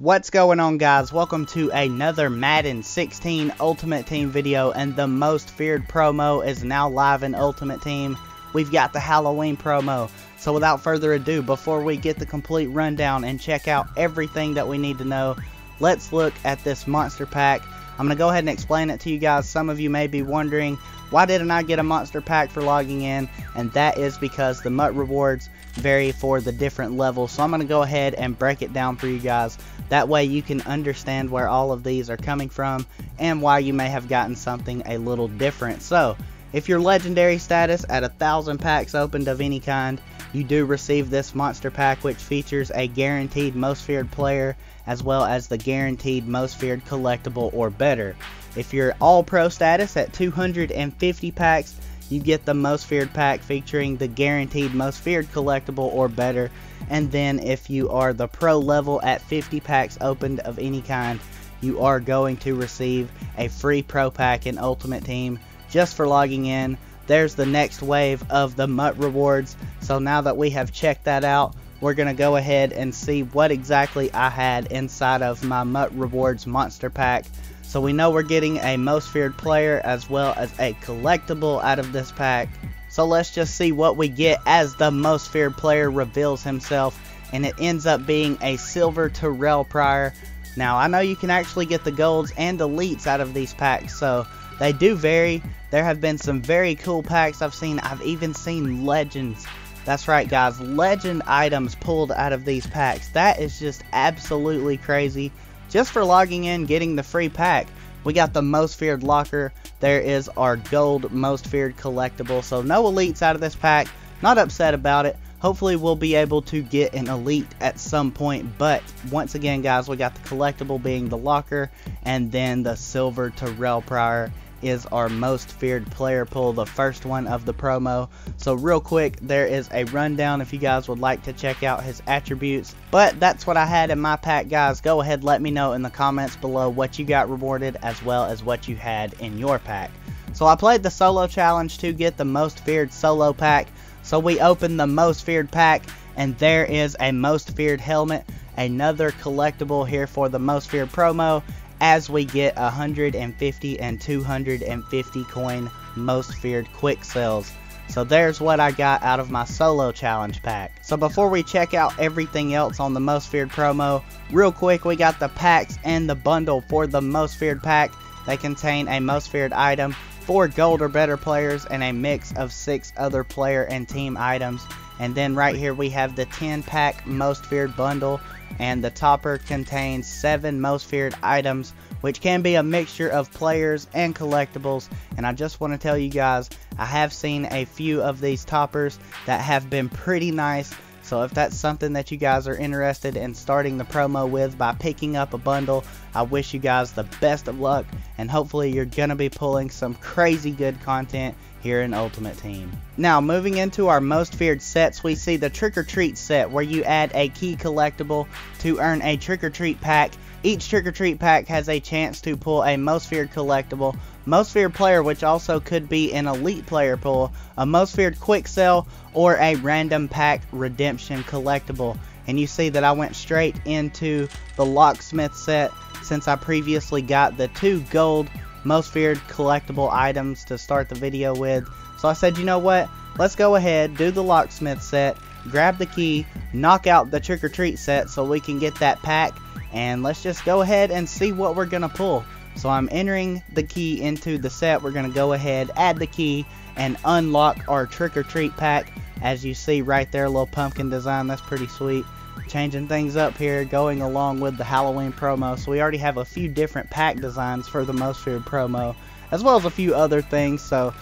What's going on guys? Welcome to another Madden 16 Ultimate Team video and the most feared promo is now live in Ultimate Team. We've got the Halloween promo. So without further ado, before we get the complete rundown and check out everything that we need to know, let's look at this monster pack. I'm going to go ahead and explain it to you guys. Some of you may be wondering, why didn't I get a monster pack for logging in? And that is because the MUT rewards vary for the different levels. So I'm going to go ahead and break it down for you guys. That way you can understand where all of these are coming from and why you may have gotten something a little different. So if your legendary status at a thousand packs opened of any kind, you do receive this monster pack which features a guaranteed most feared player as well as the guaranteed most feared collectible or better. If you're all pro status at 250 packs, you get the most feared pack featuring the guaranteed most feared collectible or better. And then if you are the pro level at 50 packs opened of any kind, you are going to receive a free pro pack in Ultimate Team just for logging in. There's the next wave of the MUT rewards. So now that we have checked that out, we're going to go ahead and see what exactly I had inside of my MUT rewards monster pack. So we know we're getting a most feared player as well as a collectible out of this pack. So let's just see what we get as the most feared player reveals himself. And it ends up being a silver Terrell Pryor. Now I know you can actually get the golds and the elites out of these packs. So they do vary. There have been some very cool packs I've seen. I've even seen legends. That's right guys, legend items pulled out of these packs. That is just absolutely crazy just for logging in, getting the free pack. We got the most feared locker. There is our gold most feared collectible. So no elites out of this pack. Not upset about it. Hopefully we'll be able to get an elite at some point. But once again, guys, we got the collectible being the locker and then the silver Terrell Pryor is our most feared player pull, the first one of the promo. So real quick, there is a rundown if you guys would like to check out his attributes. But that's what I had in my pack, guys. Go ahead, let me know in the comments below what you got rewarded as well as what you had in your pack. So I played the solo challenge to get the most feared solo pack. So we opened the most feared pack and there is a most feared helmet another collectible here for the most feared promo as we get 150 and 250 coin most feared quick sells. So there's what I got out of my solo challenge pack. So before we check out everything else on the most feared promo, real quick we got the packs and the bundle for the most feared pack. They contain a most feared item, 4 gold or better players, and a mix of 6 other player and team items. And then right here we have the 10 pack most feared bundle and the topper contains 7 most feared items which can be a mixture of players and collectibles. And I just want to tell you guys I have seen a few of these toppers that have been pretty nice. So if that's something that you guys are interested in starting the promo with by picking up a bundle, I wish you guys the best of luck and hopefully you're going to be pulling some crazy good content here in Ultimate Team. Now moving into our most feared sets, we see the Trick or Treat set where you add a key collectible to earn a Trick or Treat pack. Each Trick or Treat pack has a chance to pull a most feared collectible most feared player, which also could be an elite player pull, a most feared quick sell, or a random pack redemption collectible. And you see that I went straight into the locksmith set since I previously got the two gold most feared collectible items to start the video with. So I said, you know what? Let's go ahead, do the locksmith set, grab the key, knock out the trick or treat set so we can get that pack, and let's just go ahead and see what we're going to pull. So I'm entering the key into the set. We're going to go ahead, add the key, and unlock our trick-or-treat pack. As you see right there, a little pumpkin design. That's pretty sweet. Changing things up here, going along with the Halloween promo. So we already have a few different pack designs for the Most Feared promo, as well as a few other things. So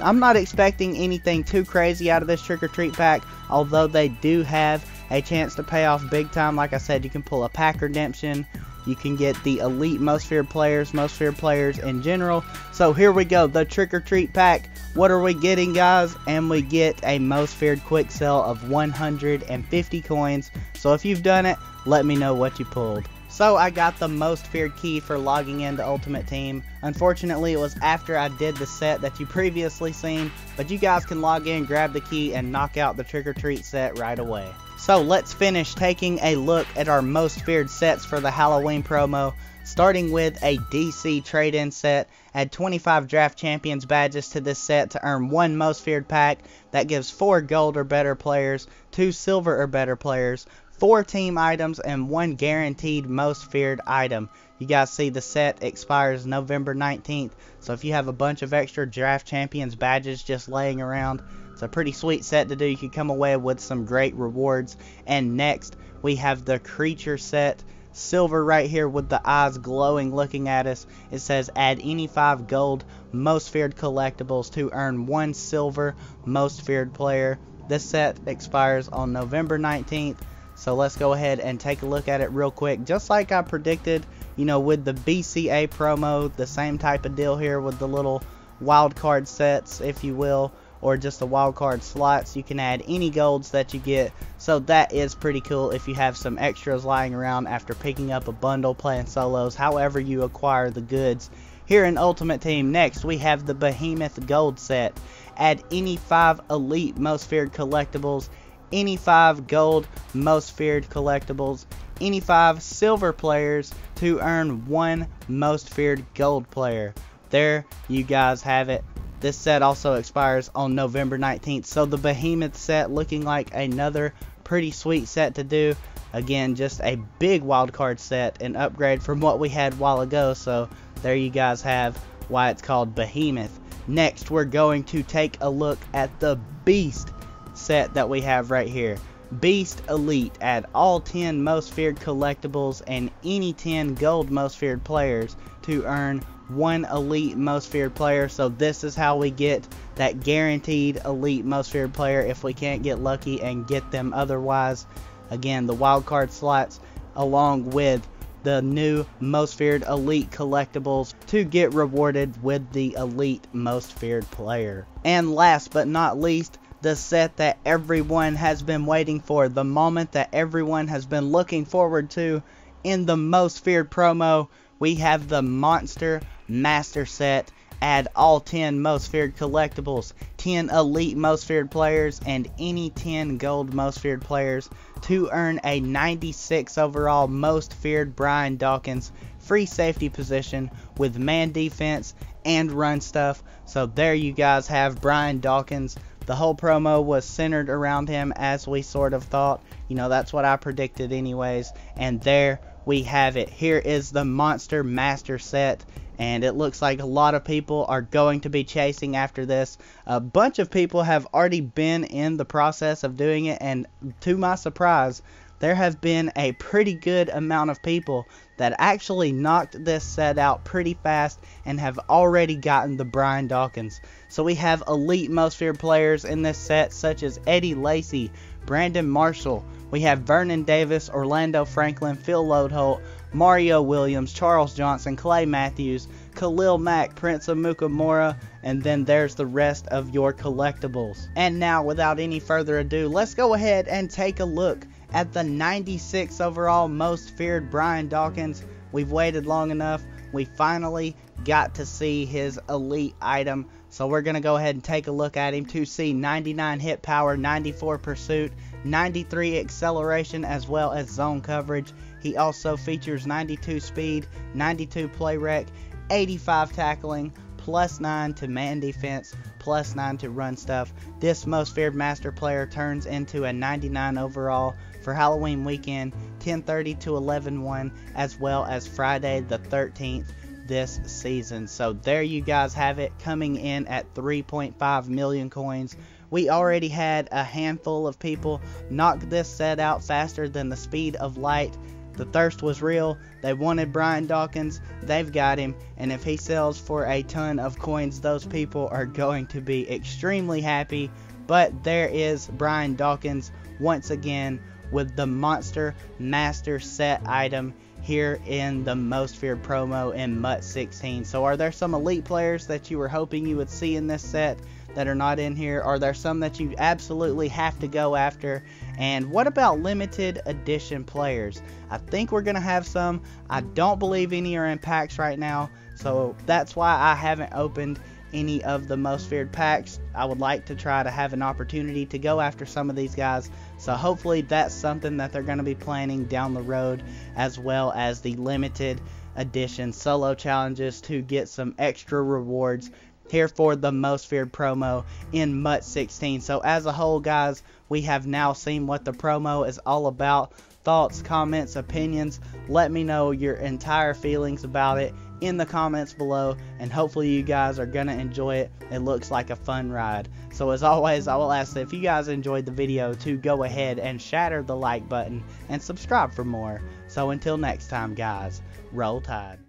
I'm not expecting anything too crazy out of this trick-or-treat pack, although they do have a chance to pay off big time. Like I said, you can pull a pack redemption, you can get the elite most feared players, most feared players in general. So here we go, the trick or treat pack. What are we getting, guys? And we get a most feared quick sell of 150 coins. So if you've done it, let me know what you pulled. So I got the most feared key for logging into Ultimate Team. Unfortunately, it was after I did the set that you previously seen, but you guys can log in, grab the key, and knock out the trick or treat set right away. So let's finish taking a look at our most feared sets for the Halloween promo starting with a DC trade-in set. Add 25 draft champions badges to this set to earn one most feared pack that gives four gold or better players, two silver or better players, four team items, and one guaranteed most feared item. You guys see the set expires November 19th, so if you have a bunch of extra draft champions badges just laying around, it's a pretty sweet set to do. You can come away with some great rewards. And next, we have the creature set silver right here with the eyes glowing looking at us. It says add any 5 gold most feared collectibles to earn 1 silver most feared player. This set expires on November 19th. So let's go ahead and take a look at it real quick. Just like I predicted, you know, with the BCA promo, the same type of deal here with the little wild card sets, if you will or just the wildcard slots. You can add any golds that you get. So that is pretty cool if you have some extras lying around after picking up a bundle playing solos, however you acquire the goods. Here in Ultimate Team, next we have the Behemoth Gold set. Add any 5 Elite Most Feared Collectibles, any 5 Gold Most Feared Collectibles, any 5 Silver players to earn 1 Most Feared Gold player. There you guys have it. This set also expires on November 19th. So the Behemoth set looking like another pretty sweet set to do. Again, just a big wild card set, an upgrade from what we had while ago. So there you guys have why it's called Behemoth. Next, we're going to take a look at the Beast set that we have right here. Beast Elite. Add all 10 most feared collectibles and any 10 gold most feared players to earn one elite most feared player. So this is how we get that guaranteed elite most feared player if we can't get lucky and get them otherwise. Again, the wild card slots along with the new most feared elite collectibles to get rewarded with the elite most feared player. And last but not least, the set that everyone has been waiting for, the moment that everyone has been looking forward to in the most feared promo, we have the Monster Master Set. Add all 10 most feared collectibles, 10 elite most feared players, and any 10 gold most feared players to earn a 96 overall most feared Brian Dawkins free safety position with man defense and run stuff. So there you guys have Brian Dawkins. The whole promo was centered around him as we sort of thought. You know, that's what I predicted anyways. And there we have it. Here is the Monster Master set and it looks like a lot of people are going to be chasing after this. A bunch of people have already been in the process of doing it, and to my surprise, there have been a pretty good amount of people that actually knocked this set out pretty fast and have already gotten the Brian Dawkins. So we have elite most feared players in this set such as Eddie Lacy, Brandon Marshall, we have Vernon Davis, Orlando Franklin, Phil Loadholt, Mario Williams, Charles Johnson, Clay Matthews, Khalil Mack, Prince of Amukamara, and then there's the rest of your collectibles. And now, without any further ado, let's go ahead and take a look at the 96 overall most feared Brian Dawkins. We've waited long enough. We finally got to see his elite item. So we're going to go ahead and take a look at him to see 99 hit power, 94 pursuit, 93 acceleration, as well as zone coverage. He also features 92 speed, 92 play rec, 85 tackling, plus 9 to man defense, plus 9 to run stuff. This most feared master player turns into a 99 overall for Halloween weekend, 10:30 to 11:1, as well as Friday the 13th this season. So there you guys have it coming in at 3.5 million coins. We already had a handful of people knock this set out faster than the speed of light the thirst was real. They wanted Brian Dawkins. They've got him. And if he sells for a ton of coins, those people are going to be extremely happy. But there is Brian Dawkins once again with the Monster Master set item here in the Most Feared promo in MUT 16. So are there some elite players that you were hoping you would see in this set? that are not in here? Are there some that you absolutely have to go after? And what about limited edition players? I think we're going to have some. I don't believe any are in packs right now. So that's why I haven't opened any of the most feared packs, I would like to try to have an opportunity to go after some of these guys. So hopefully that's something that they're going to be planning down the road, as well as the limited edition solo challenges to get some extra rewards here for the most feared promo in MUT 16. So as a whole guys, we have now seen what the promo is all about. Thoughts, comments, opinions, let me know your entire feelings about it in the comments below and hopefully you guys are going to enjoy it. It looks like a fun ride. So as always, I will ask that if you guys enjoyed the video to go ahead and shatter the like button and subscribe for more. So until next time guys, roll tide.